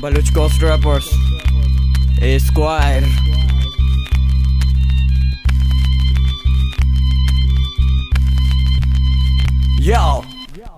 Baluch Ghost Rappers Esquire Yo!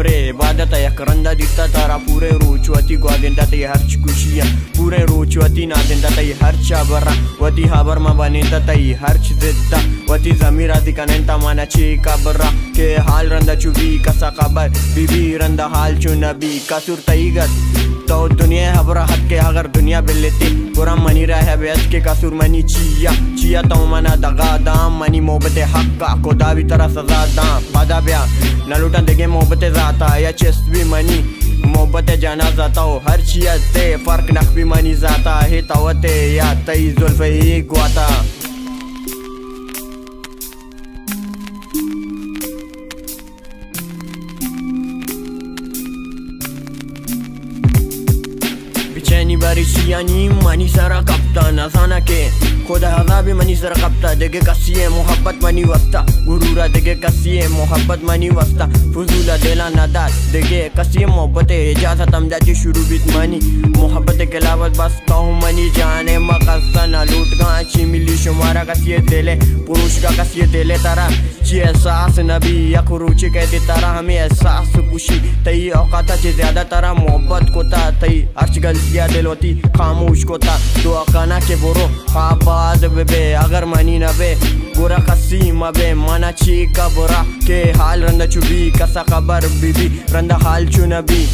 مسافر عبادت یکرندہ دیتا تارا پورے روچواتی گوا دیندا تی ہرچ کشیا پورے روچواتی نا دیندا تی ہرچ برا وتی ہابر ما بنیندا تی ہرچ زدتا وتی زمیرہ دی کننتا مانا چی کبرا کہ حال رندا چوبی کسا خبر بی بی رندا حال چو نبی کسور تی گت تو دنیا برا حد کے اگر دنیا بلیتی برا منی رہے بیت کے کسور منی چیا چیا تو منا دغا دام، منی محبت حق کا خدا بھی طرح سزا دام بادا بیا، نہ لوٹا دگے محبت ذاتا، یا چست بھی منی، محبت جانا ذاتا ہو ہر چیز تے، فرق نخ بھی منی ذاتا ہے توتے یا تئی ظلف ہی گواتا۔ بیچینی باری سیانی منی سر کپتا نزانا کے خدا عذاب منی سر کپتا دگے کسی محبت منی وستا غرورا دگے کسی محبت منی وستا فضولا دلا نداد دگے کسی محبت اجازت ہم جاتی شروع بیت منی محبت کے لاوت بس کہوں منی جانے مقصد نہ لوٹ گا چی ملی شمارا کسی دلے پروش کا کا کسی دلے تارا چی احساس نبی یک روچی کہتی تارا ہمیں احساس کشی تی اوقاتا چی زیادہ تارا محبت کو تا تی ارچ غلطیاں دل ہوتی خاموش کو تا تو اکانا کے برو خواب خواباد بے بے اگر منی نہ بے گورا قسیم بے مانا چی کا برا کہ حال رندہ چو بی کسا خبر بی بی رندہ حال چو نبی